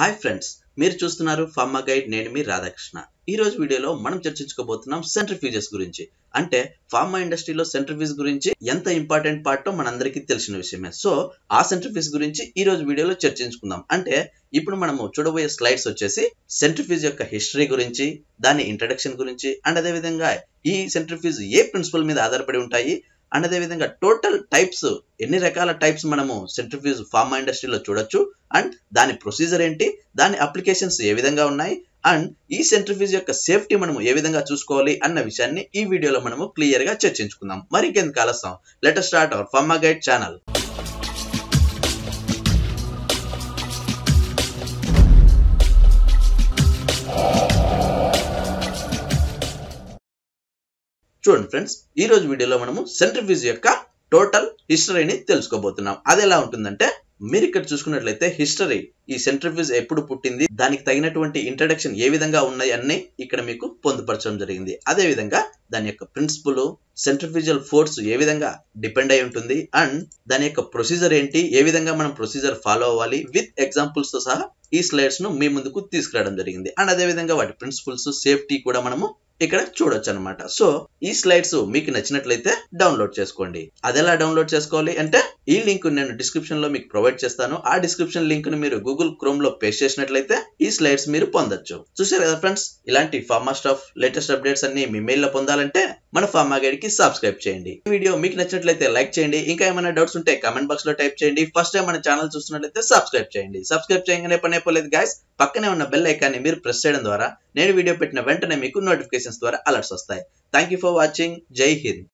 Hi friends మీరు చూస్తున్నారు pharma guide నేను మీ రాధాకృష్ణ. ఈ రోజు వీడియోలో మనం చర్చించుకోబోతున్నాం సెంట్రిఫ్యూజెస్ గురించి. అంటే ఫార్మా ఇండస్ట్రీలో సెంట్రిఫ్యూజ్ గురించి ఎంత ఇంపార్టెంట్ పార్టో మనందరికీ తెలిసిన విషయమే. సో ఆ సెంట్రిఫ్యూజ్ గురించి ఈ రోజు వీడియోలో చర్చించుకుందాం. అంటే ఇప్పుడు మనము చూడబోయే స్లైడ్స్ వచ్చేసి సెంట్రిఫ్యూజ్ యొక్క హిస్టరీ గురించి దాని ఇంట్రడక్షన్ గురించి అండ్ అదేవిధంగా ఈ సెంట్రిఫ్యూజ్ ఏ ప్రిన్సిపల్ మీద ఆధారపడి ఉంటాయి అండ్ అదేవిధంగా టోటల్ టైప్స్ ఎన్ని రకాల టైప్స్ మనము సెంట్రిఫ్యూజ్ ఫార్మా ఇండస్ట్రీలో చూడొచ్చు? అండ్ దాని ప్రొసీజర్ ఏంటి? దాని అప్లికేషన్స్ ఏ విధంగా ఉన్నాయి? అండ్ ఈ సెంట్రిఫ్యూజ్ యొక్క సేఫ్టీ మనము ఏ విధంగా చూసుకోవాలి? అన్న విషయాన్ని ఈ వీడియోలో మనము క్లియర్గా చర్చించుకుందాం. మరి ఇంకెందుకు ఆలస్యం? Letter start our pharma guide channel చూడండి ఫ్రెండ్స్ ఈ రోజు వీడియోలో మనము సెంట్రిఫ్యూజ్ యొక్క టోటల్ హిస్టరీని తెలుసుకోబోతున్నాం. అది ఎలా ఉంటుందంటే మీరు ఇక్కడ చూసుకున్నట్లయితే హిస్టరీ ఈ సెంట్రిఫ్యూజ్ ఎప్పుడు పుట్టింది దానికి తగినటువంటి ఇంట్రడక్షన్ ఏ విధంగా ఉన్నాయి అన్ని ఇక్కడ మీకు పొందుపరచడం జరిగింది. అదే విధంగా దాని యొక్క ప్రిన్సిపల్ సెంట్రిఫ్యూజల్ ఫోర్స్ ఏ విధంగా డిపెండ్ అయి ఉంటుంది అండ్ దాని యొక్క ప్రొసీజర్ ఏంటి ఏ విధంగా మనం ప్రొసీజర్ ఫాలో అవ్వాలి విత్ ఎగ్జాంపుల్స్తో సహా ఈ స్లైడ్స్ను మీ ముందుకు తీసుకురావడం జరిగింది. అండ్ అదే విధంగా వాటి ప్రిన్సిపల్స్ సేఫ్టీ కూడా మనము ఇక్కడ చూడొచ్చు అనమాట సో ఈ స్లైడ్స్ మీకు నచ్చినట్లయితే డౌన్లోడ్ చేసుకోండి. అది ఎలా డౌన్లోడ్ చేసుకోవాలి అంటే ఈ లింక్ నేను డిస్క్రిప్షన్లో మీకు ప్రొవైడ్ చేస్తాను. ఆ డిస్క్రిప్షన్ లింక్ని మీరు గూగుల్ క్రోమ్లో పేస్ట్ చేసినట్లయితే ఈ స్లైడ్స్ మీరు పొందొచ్చు. చూసారు కదా ఫ్రెండ్స్? ఇలాంటి ఫార్మా స్టాఫ్ లేటెస్ట్ అప్డేట్స్ అన్ని మీ మెయిల్లో పొందాలంటే మన ఫార్మా గైడ్కి సబ్స్క్రైబ్ చేయండి. ఈ వీడియో మీకు నచ్చినట్లయితే లైక్ చేయండి. ఇంకా ఏమైనా డౌట్స్ ఉంటే కామెంట్ బాక్స్లో టైప్ చేయండి. ఫస్ట్ టైం మన ఛానల్ చూస్తున్నట్లయితే సబ్స్క్రైబ్ చేయండి. సబ్స్క్రైబ్ చేయగానే పని అయిపోలేదు గాయస్ పక్కనే ఉన్న బెల్ ఐకాన్ని మీరు ప్రెస్ చేయడం ద్వారా నేను వీడియో పెట్టిన వెంటనే మీకు నోటిఫికేషన్ नोटिफिकेशन द्वारा अलर्ट्स सस्ता है। थैंक यू फॉर वॉचिंग जय हिंद